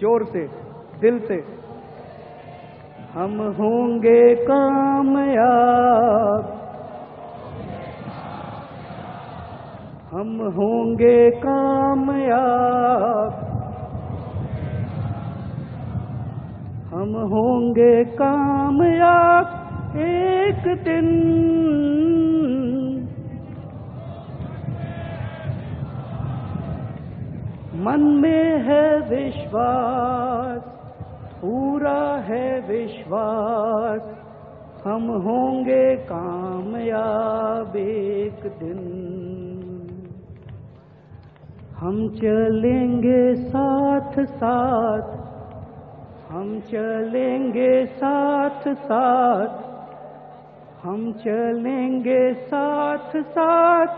زور سے، دل سے۔ ہم ہوں گے کامیاب۔ ہم ہوں گے کامیاب۔ ہم ہوں گے کامیاب۔ ایک دن من میں ہے وشواس، پورا ہے وشواس۔ ہم ہوں گے کامیاب ایک دن۔ ہم چلیں گے ساتھ ساتھ۔ ہم چلیں گے ساتھ ساتھ۔ ہم چلیں گے ساتھ ساتھ۔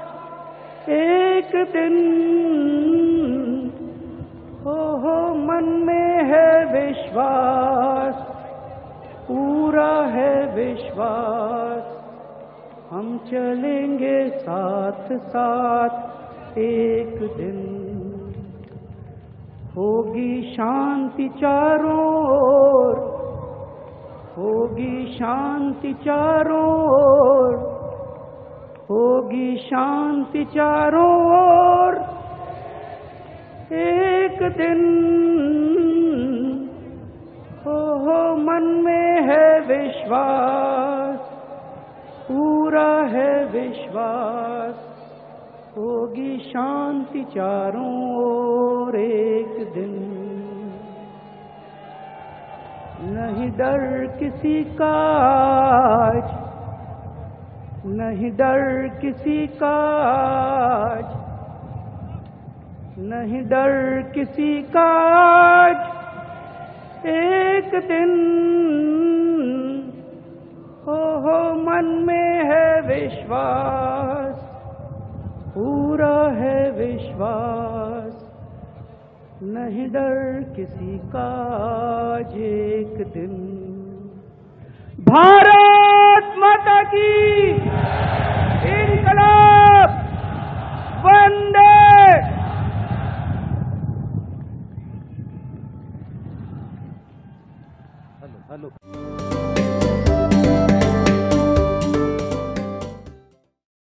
ایک دن۔ وشواس پورا ہے وشواس ہم چلیں گے ساتھ ساتھ ایک دن۔ ہوگی شانتی چاروں اور، ہوگی شانتی چاروں اور، ہوگی شانتی چاروں اور۔ ایک دن۔ من میں ہے وشواس، پورا ہے وشواس۔ ہوگی شانتی چاروں اور ایک دن۔ نہیں ڈر کسی کا آج نہیں ڈر کسی کا آج نہیں ڈر کسی کا آج ایک دن ہو ہو، من میں ہے وشواس، پورا ہے وشواس۔ نہیں ڈر کسی کا ایک دن۔ بھارت ماتا کی Hello.